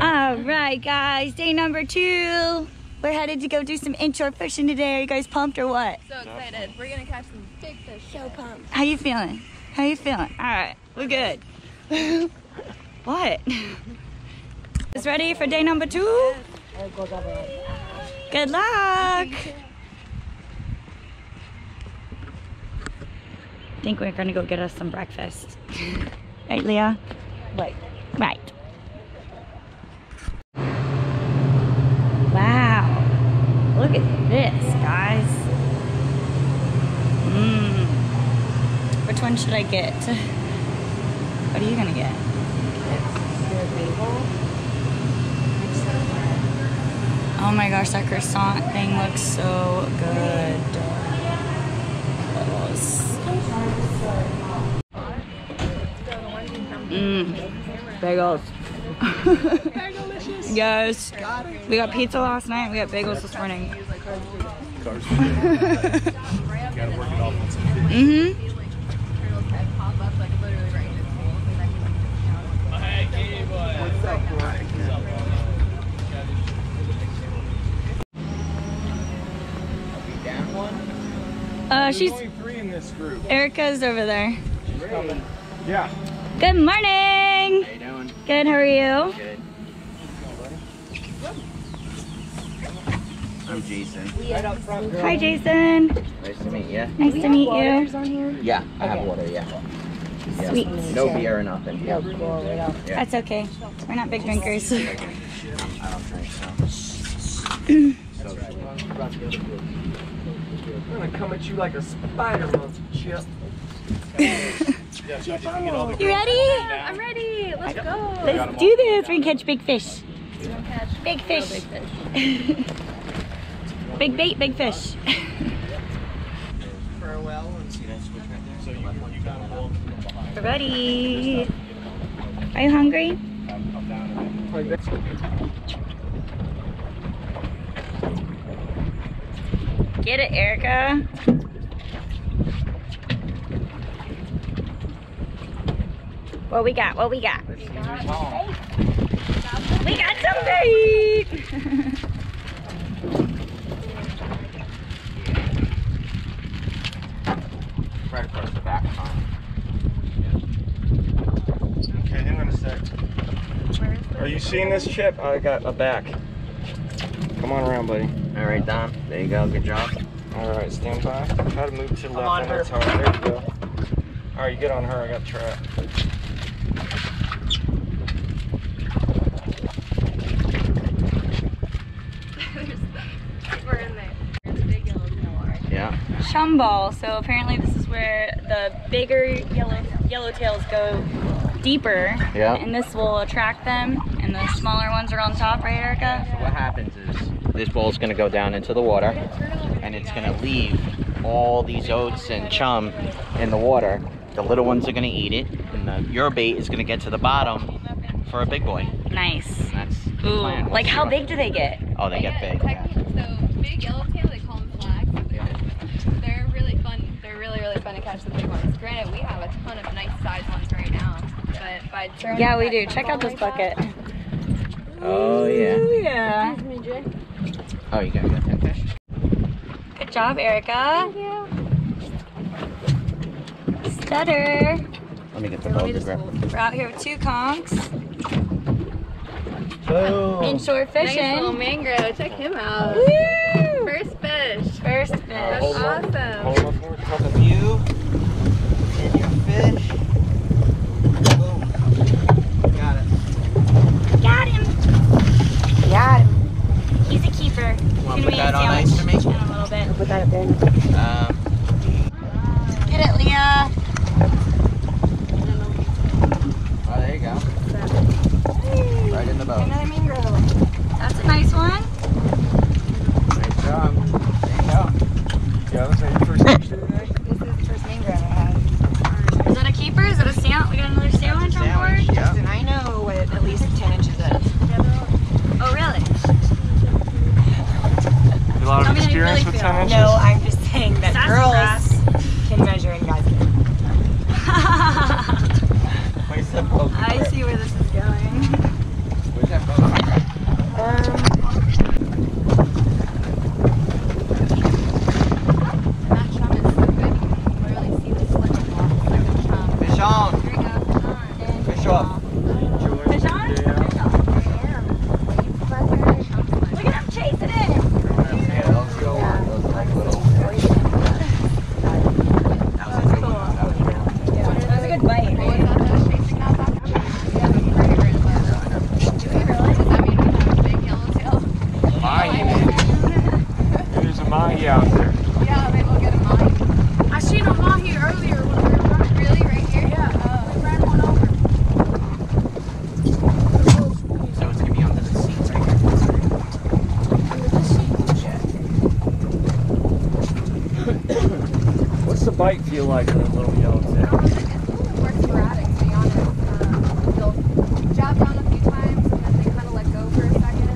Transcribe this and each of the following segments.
All right, guys, day number two. We're headed to go do some inshore fishing today. Are you guys pumped or what? So excited. We're gonna catch some big fish. So pumped. How you feeling? How you feeling? All right, we're good. what? Is ready for day number two? Good luck. I Think we're gonna go get us some breakfast. right, Leah? Right. Right. Wow. Look at this, guys. Mmm. Which one should I get? What are you gonna get? Oh my gosh, that croissant thing looks so good. Mmm. Bagels. yes. We got pizza last night. We got bagels this morning. mm-hmm. Pop up like literally right in his face, and then he like counts. Down one? Uh, she's only three in this group. Erica's over there. Yeah. Good morning. How you doing? Good. How are you? Good. I'm Jason. Hi, Jason. Nice to meet you. Nice to meet you. Yeah, I have water, yeah. yeah. Sweet. No beer or nothing. Yeah. yeah. That's okay. We're not big drinkers. I don't drink, so. so I'm gonna come at you like a spider monkey, Chip. You ready? I'm ready. Let's go. Let's do this. We can catch big fish. Big fish. Big bait, big fish. for a well and see that switch. So you, you got a We're ready. Uh, Are you hungry? Get it, Erica. What we got? What we got? We got some bait. Right across the back farm. Okay, hang on a sec. Are you seeing this, Chip? I got a back. Come on around, buddy. All right, Don. There you go. Good job. All right, stand by. Try to move to the left. I know it's hard. There you go. All right, you get on her. I got the trap. We're in there. There's a big yellow tail Yeah. Chumball. So apparently this is where the bigger yellow yellowtails go deeper. Yeah. And this will attract them, and the smaller ones are on top, right, Erica? So what happens is this bowl is going to go down into the water and it's going to leave all these oats and chum in the water. The little ones are going to eat it and the, your bait is going to get to the bottom for a big boy. Nice. And that's Ooh, plan. We'll like how big do they get? Oh, they get big. yeah. So big yellowtail, they call them flags. They're really fun. They're really, really fun to catch the big ones. Granted, we have a ton of nice sized ones right now, but by throwing Yeah, we do. Check out this like bucket. Oh, yeah. Oh, you got to get 10 fish? Good job, Erica. Thank you. Stutter. Let me get the boat to grip. We're out here with two conchs. Boom. Inshore that. Nice little fishing. mangrove. Check him out. Woo! First fish. First fish. That's awesome. Hold on for it. Cup of you and your fish. Boom. Got it. Got him. Got him. He's a keeper. He's Wanna gonna put be that a on ice for me? sandwich in a little bit. Put that up there. Um, Get it, Leah. oh, there you go. Right in the boat. Another mangrove. That's a nice one. Nice job. There you go. Yeah, that's your first fish today? This is the first mangrove I had. Is that a keeper? Is that a sandwich? We got another sandwich on board? Sandwich, yeah. And I know what at least 10 inches is. Oh, really? A lot Tell of me how you experience really with feel. 10 inches? No, I'm just saying that Sassafras. girls can measure and guys can. Where's the boat? I see where this is going. Where's that boat? like the little yellowtail. It's a little more sporadic, to be honest. Um, they'll jab down a few times, and then they kind of let go for a second.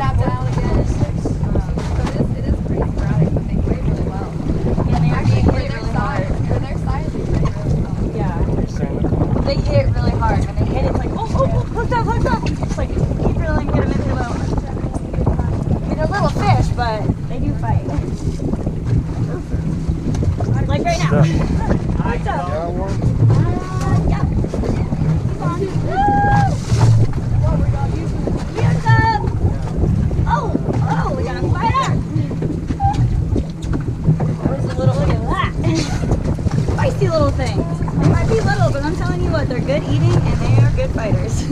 Jab down again. Um, so it is, it is pretty sporadic, but they play really well. Yeah, they Actually, for hit their really size, hard. for their size, they play really well. Yeah. You're saying that? They hit it really hard. When they hit it, it's like, oh, oh, oh, hooked up, hooked up. It's like, keep reeling, get them into the boat. I mean, they're little fish, but they do fight. Like right now. Hooked up. Yeah, one. Uh, yeah. Keep on. Woo! Hooked up. Oh, oh, we got a fighter. Where's the little, look at that. Feisty little things. They might be little, but I'm telling you what, they're good eating and they are good fighters.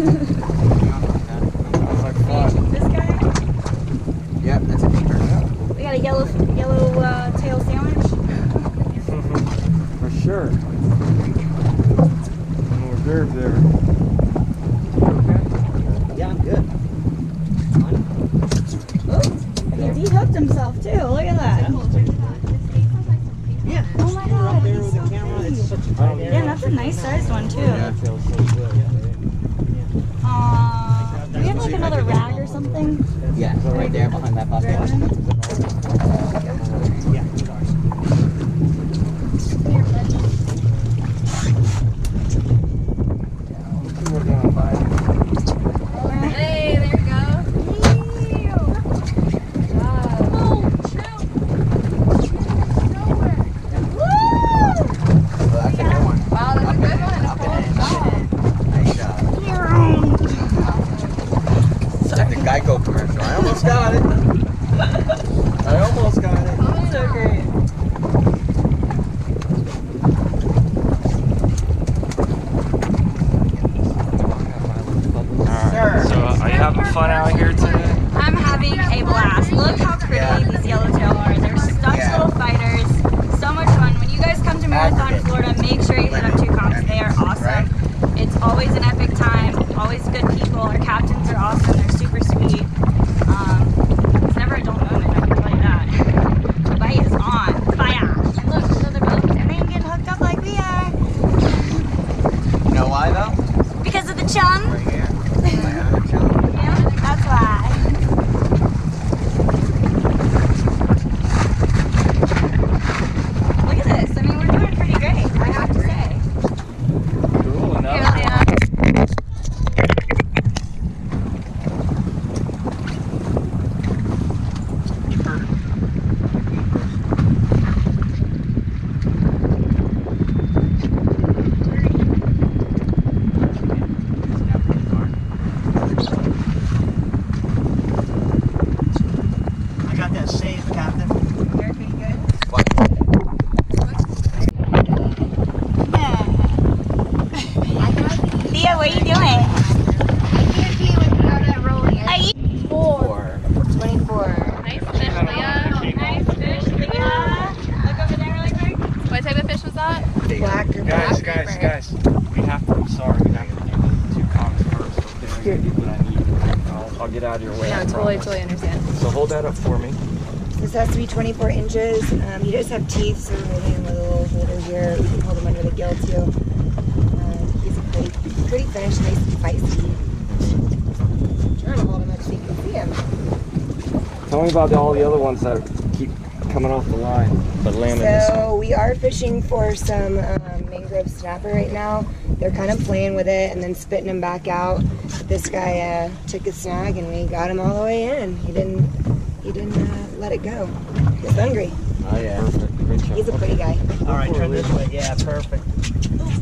A nice sized one too. Yeah, it feels so good. Uh, do we have like another rag or something? Yeah, right there behind that bucket. We're gonna buy it. Hey, there you go. Oh, that's a good one. Wow, that's a good one. Nicole. Nice job. It's like the Geico commercial. I almost got it. I almost got it. So great. Alright, so uh, are you having fun out here today? I'm having a blast. Look how pretty Yeah. these yellowtail are. They're such Yeah. little fighters. So much fun. When you guys come to Marathon, Florida, make sure you hit up Two Conchs. They are awesome. It's always an epic time. Always good people. Our captains are awesome. They're super sweet. Um, it's never a dull moment. I can tell you that. The bite is on. Fire. And look, there's other boats, and they ain't getting hooked up like we are You know why though? because of the chum. Right here. Right on the chum. Yeah, that's why. Look at this. I mean, we're doing pretty great. I have to say. Cool Here, enough. Leanna. I got that safe, Captain. You're pretty good. Thea, what are you doing? Are you? Four. 24. Nice fish, Leah. Nice fish, Thea. Look over there really quick. What type of fish was that? Black Guys, guys, guys. We have to, I'm sorry, we have to do the two conchs first, okay? I get what I need. I'll, I'll get out of your way. I No, totally, promise. totally understand. So hold that up for me. This has to be 24 inches. Um, he does have teeth, so we're holding him with a little holder here. We can hold him under the gill too. Um, he's a pretty, pretty fish, nice and feisty. trying to hold him up so you can see him. Tell me about all the other ones that keep coming off the line, but landing. So we are fishing for some um, mangrove snapper right now. They're kind of playing with it and then spitting them back out. This guy uh, took a snag and we got him all the way in. He didn't. He didn't uh, let it go. He's hungry. Oh yeah. Perfect. Great. He's a pretty guy. All right, turn this way. Yeah, perfect.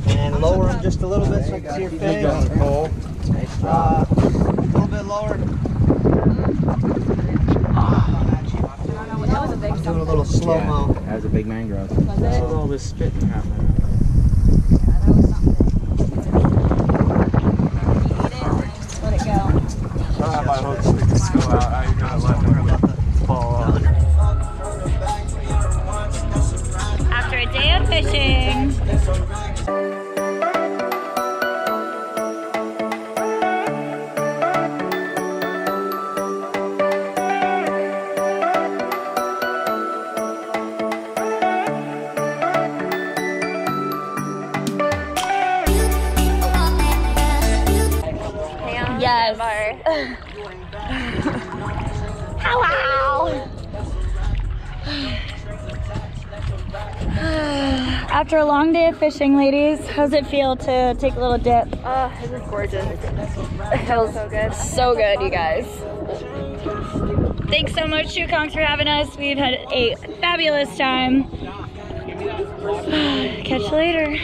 And lower him just a little bit so I can see your Good face. job, Nicole. Nice uh, job. A little bit lower. That was a big Doing a little slow mo. That was a big mangrove. Was What's it? all this spitting happening? Yeah, that was something. You eat it and then just let it go. I have my hook sticks go out. I ain't gonna Hello. After a long day of fishing, ladies, how's it feel to take a little dip? Ah, oh, this is gorgeous. It feels so good. So good, you guys. Thanks so much, Two Conchs, for having us. We've had a fabulous time. Catch you later.